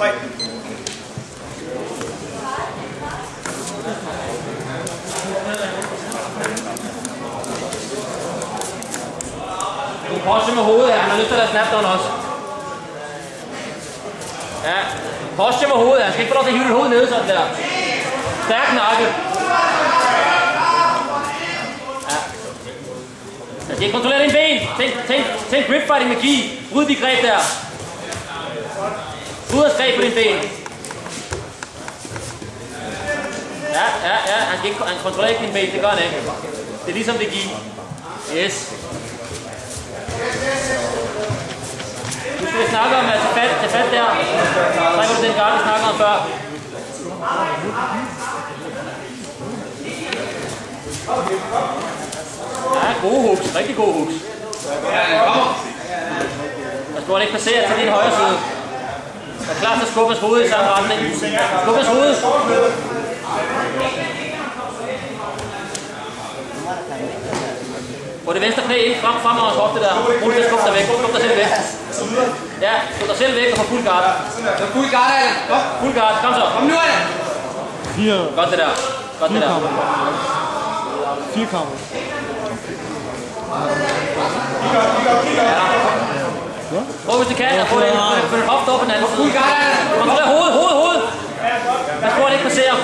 Høj. Du kan med hovedet her. Han har lyst til at lade snapdown også. Ja. Posture med hovedet. Han skal ikke få lov til at hive dit hoved ned sådan der. Stærk nakke. Ja. Jeg skal kontrollere dine ben. Tænk, tænk, tænk grip fighting med gi. Ud de greb der. Ud og greb på dine ben. Ja, ja, ja. Han, skal ikke, han kontrollerer ikke dine ben. Det gør han ikke. Det er ligesom det gi. Yes. Nu skal snakke om at tage fat, tage fat der. Trækker du den garde, vi snakkede om før. Ja, gode hooks. Rigtig gode hooks. Der skal han ikke passere til din højre side. Er klar til at skubbe hans hoved i samme retning. Skubbe hans hoved. Få det venstre knæ ind, frem, frem over hofte der. Brug det, skub dig væk, skub dig selv væk. Ja, skub dig selv væk og få fuld guard. Så fuld guard, Allan. Kom. Fuld guard, kom så. Kom nu, Allan. Fire, Godt det der. Godt det der. Fire kammer. Prøv hvis du kan, og få den, få den hofte op på den anden side. Fuld guard, hoved, hoved, hovedet, hovedet, hovedet. På, at det ikke passerer.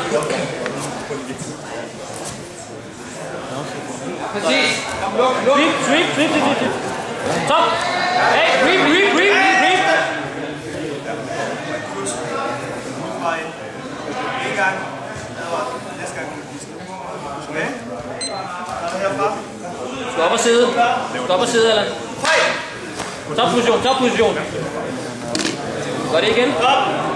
Præcis. Luk, luk. Sweep, sweep, sweep, sweep, sweep. Stop. Hey, sweep, sweep, sweep, sweep, sweep. Vej. En gang. Næste gang. Op og sidde. Stop op og sidde, eller? Høj. Top position, top position. Gør det igen. Op.